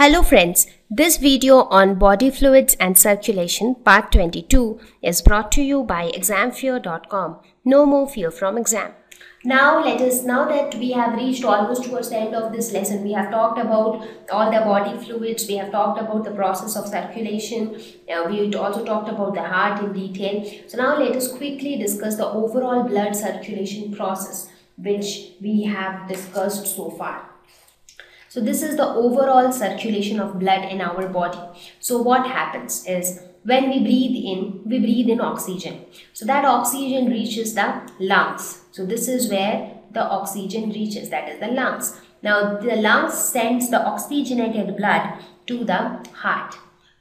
Hello friends, this video on body fluids and circulation part 22 is brought to you by examfear.com. No more fear from exam. Now let us, now that we have reached almost towards the end of this lesson, we have talked about all the body fluids, we have talked about the process of circulation, uh, we also talked about the heart in detail. So now let us quickly discuss the overall blood circulation process which we have discussed so far. So this is the overall circulation of blood in our body. So what happens is when we breathe in, we breathe in oxygen. So that oxygen reaches the lungs. So this is where the oxygen reaches, that is the lungs. Now the lungs sends the oxygenated blood to the heart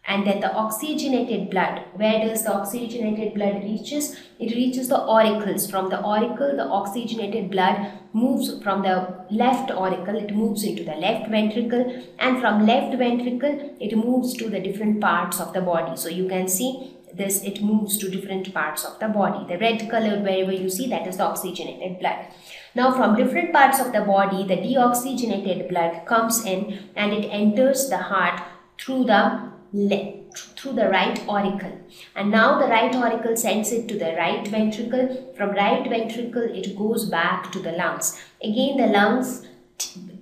and then the oxygenated blood where does the oxygenated blood reaches? It reaches the auricles from the auricle the oxygenated blood moves from the left auricle it moves into the left ventricle. And from left ventricle it moves to the different parts of the body. So you can see this it moves to different parts of the body. The red color wherever you see that is the oxygenated blood. Now from different parts of the body the deoxygenated blood comes in and it enters the heart through the left through the right auricle. And now the right auricle sends it to the right ventricle. From right ventricle it goes back to the lungs. Again the lungs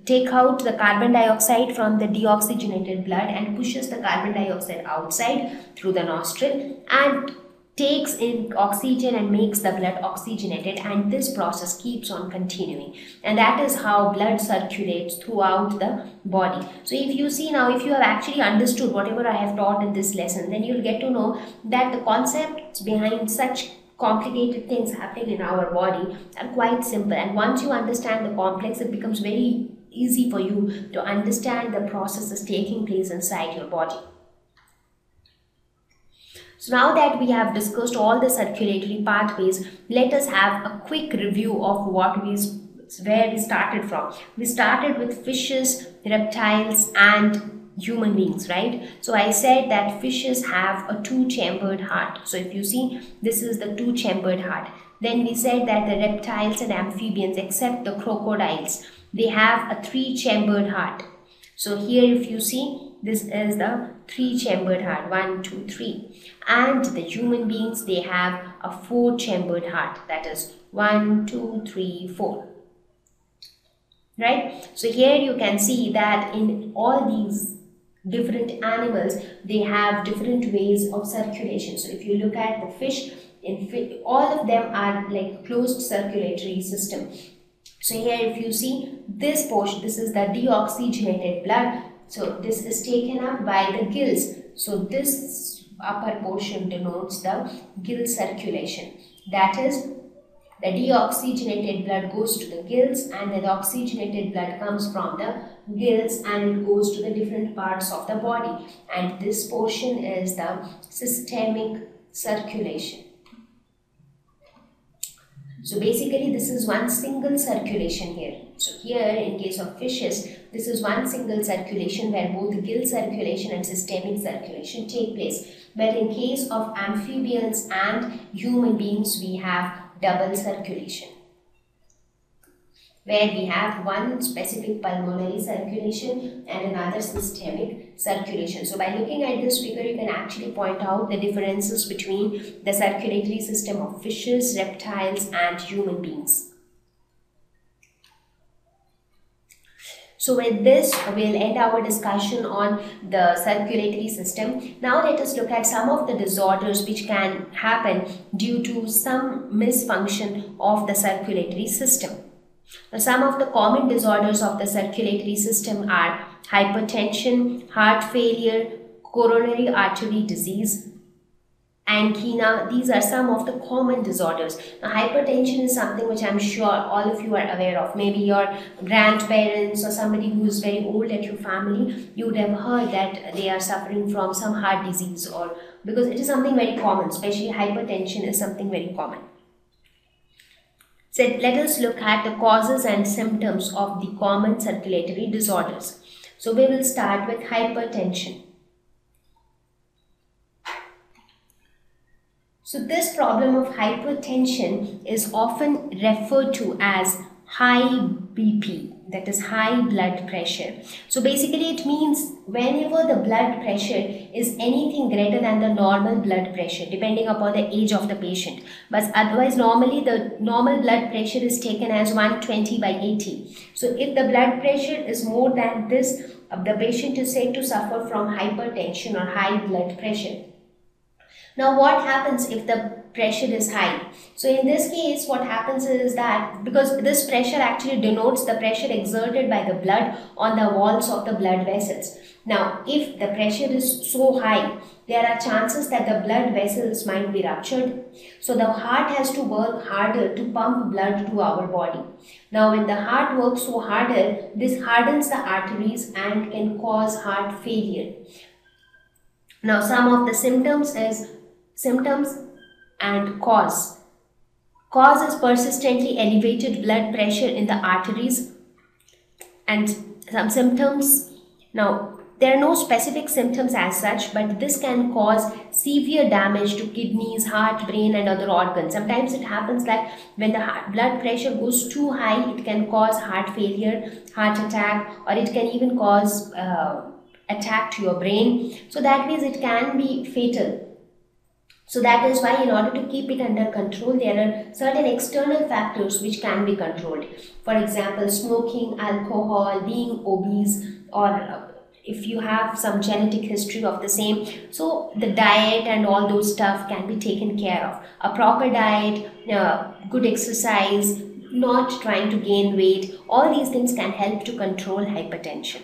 take out the carbon dioxide from the deoxygenated blood and pushes the carbon dioxide outside through the nostril and takes in oxygen and makes the blood oxygenated and this process keeps on continuing. And that is how blood circulates throughout the body. So if you see now if you have actually understood whatever i have taught in this lesson then you'll get to know that the concepts behind such complicated things happening in our body are quite simple. And once you understand the complex it becomes very easy for you to understand the processes taking place inside your body so now that we have discussed all the circulatory pathways, let us have a quick review of what we where we started from. We started with fishes, reptiles and human beings, right? So I said that fishes have a two-chambered heart. So if you see, this is the two-chambered heart. Then we said that the reptiles and amphibians, except the crocodiles, they have a three-chambered heart. So here if you see, this is the three-chambered heart, one, two, three. And the human beings, they have a four-chambered heart, that is one, two, three, four. Right? So here you can see that in all these different animals, they have different ways of circulation. So if you look at the fish, in all of them are like closed circulatory system so here if you see this portion, this is the deoxygenated blood. So this is taken up by the gills. So this upper portion denotes the gill circulation. That is the deoxygenated blood goes to the gills and the oxygenated blood comes from the gills and it goes to the different parts of the body and this portion is the systemic circulation. So basically this is one single circulation here. So here in case of fishes, this is one single circulation where both the gill circulation and systemic circulation take place. But in case of amphibians and human beings, we have double circulation where we have one specific pulmonary circulation and another systemic circulation. So by looking at this figure, you can actually point out the differences between the circulatory system of fishes, reptiles and human beings. So with this, we'll end our discussion on the circulatory system. Now let us look at some of the disorders which can happen due to some misfunction of the circulatory system. Now, some of the common disorders of the circulatory system are hypertension, heart failure, coronary artery disease, angina. These are some of the common disorders. Now, hypertension is something which I'm sure all of you are aware of. Maybe your grandparents or somebody who is very old at your family, you would have heard that they are suffering from some heart disease or because it is something very common, especially hypertension is something very common. So let us look at the causes and symptoms of the common circulatory disorders. So we will start with hypertension. So this problem of hypertension is often referred to as high BP that is high blood pressure. So basically it means whenever the blood pressure is anything greater than the normal blood pressure depending upon the age of the patient. But otherwise normally the normal blood pressure is taken as 120 by 80. So if the blood pressure is more than this, uh, the patient is said to suffer from hypertension or high blood pressure. Now what happens if the pressure is high. So in this case, what happens is that because this pressure actually denotes the pressure exerted by the blood on the walls of the blood vessels. Now, if the pressure is so high, there are chances that the blood vessels might be ruptured. So the heart has to work harder to pump blood to our body. Now, when the heart works so harder, this hardens the arteries and can cause heart failure. Now, some of the symptoms is symptoms and cause. Cause is persistently elevated blood pressure in the arteries and some symptoms. Now, there are no specific symptoms as such, but this can cause severe damage to kidneys, heart, brain, and other organs. Sometimes it happens that when the heart, blood pressure goes too high, it can cause heart failure, heart attack, or it can even cause uh, attack to your brain. So that means it can be fatal. So that is why in order to keep it under control, there are certain external factors which can be controlled. For example, smoking, alcohol, being obese or uh, if you have some genetic history of the same. So the diet and all those stuff can be taken care of. A proper diet, uh, good exercise, not trying to gain weight, all these things can help to control hypertension.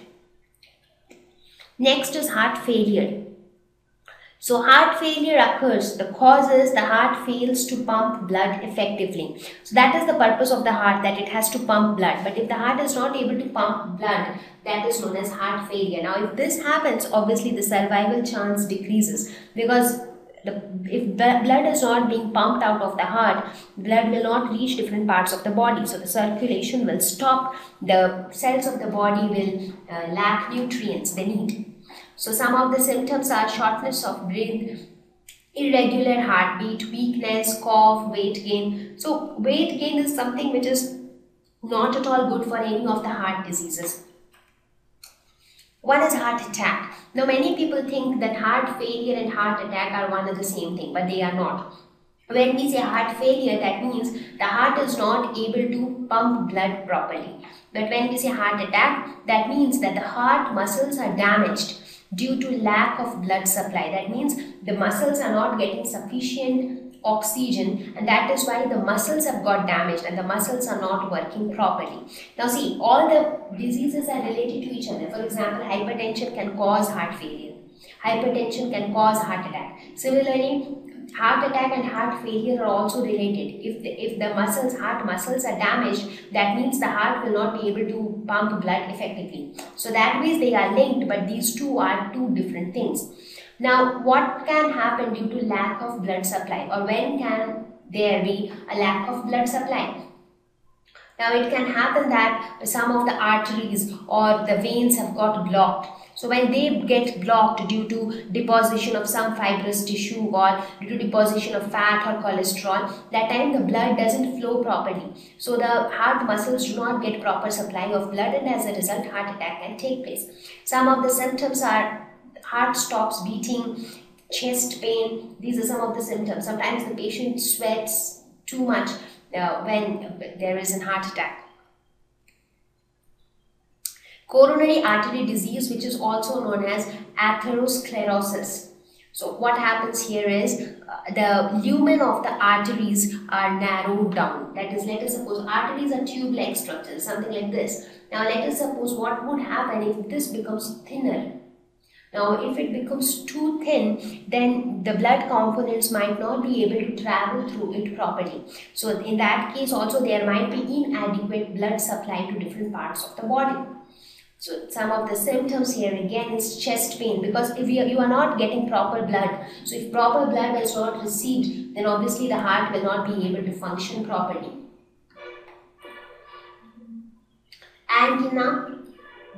Next is heart failure. So heart failure occurs. The cause is the heart fails to pump blood effectively. So that is the purpose of the heart that it has to pump blood. But if the heart is not able to pump blood, that is known as heart failure. Now if this happens, obviously the survival chance decreases because the, if blood is not being pumped out of the heart, blood will not reach different parts of the body. So the circulation will stop. The cells of the body will uh, lack nutrients they need. So some of the symptoms are shortness of breath, irregular heartbeat, weakness, cough, weight gain. So weight gain is something which is not at all good for any of the heart diseases. One is heart attack. Now many people think that heart failure and heart attack are one and the same thing, but they are not. When we say heart failure, that means the heart is not able to pump blood properly. But when we say heart attack, that means that the heart muscles are damaged due to lack of blood supply. That means the muscles are not getting sufficient oxygen and that is why the muscles have got damaged and the muscles are not working properly. Now see, all the diseases are related to each other. For example, hypertension can cause heart failure. Hypertension can cause heart attack. Similarly, heart attack and heart failure are also related. If the, if the muscles, heart muscles are damaged, that means the heart will not be able to pump blood effectively. So that means they are linked, but these two are two different things. Now, what can happen due to lack of blood supply or when can there be a lack of blood supply? Now, it can happen that some of the arteries or the veins have got blocked so when they get blocked due to deposition of some fibrous tissue or due to deposition of fat or cholesterol, that time the blood doesn't flow properly. So the heart muscles do not get proper supply of blood and as a result heart attack can take place. Some of the symptoms are heart stops beating, chest pain. These are some of the symptoms. Sometimes the patient sweats too much uh, when there is a heart attack coronary artery disease which is also known as atherosclerosis. So what happens here is uh, the lumen of the arteries are narrowed down. That is, let us suppose arteries are tube-like structures, something like this. Now let us suppose what would happen if this becomes thinner. Now if it becomes too thin, then the blood components might not be able to travel through it properly. So in that case also there might be inadequate blood supply to different parts of the body. So some of the symptoms here again is chest pain because if you, you are not getting proper blood, so if proper blood is not received, then obviously the heart will not be able to function properly. Angina,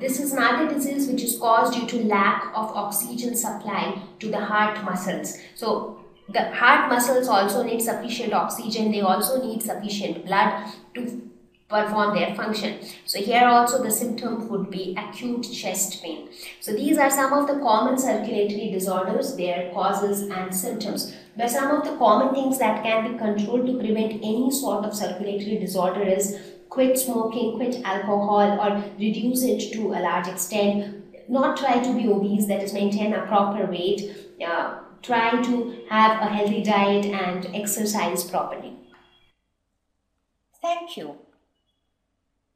this is another disease which is caused due to lack of oxygen supply to the heart muscles. So the heart muscles also need sufficient oxygen, they also need sufficient blood to perform their function. So here also the symptom would be acute chest pain. So these are some of the common circulatory disorders, their causes and symptoms. But some of the common things that can be controlled to prevent any sort of circulatory disorder is quit smoking, quit alcohol or reduce it to a large extent. Not try to be obese, that is maintain a proper weight. Uh, try to have a healthy diet and exercise properly. Thank you.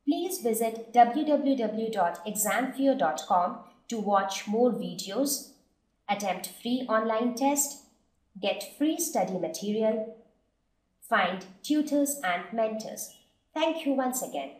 Please visit www.examfear.com to watch more videos, attempt free online test, get free study material, find tutors and mentors. Thank you once again.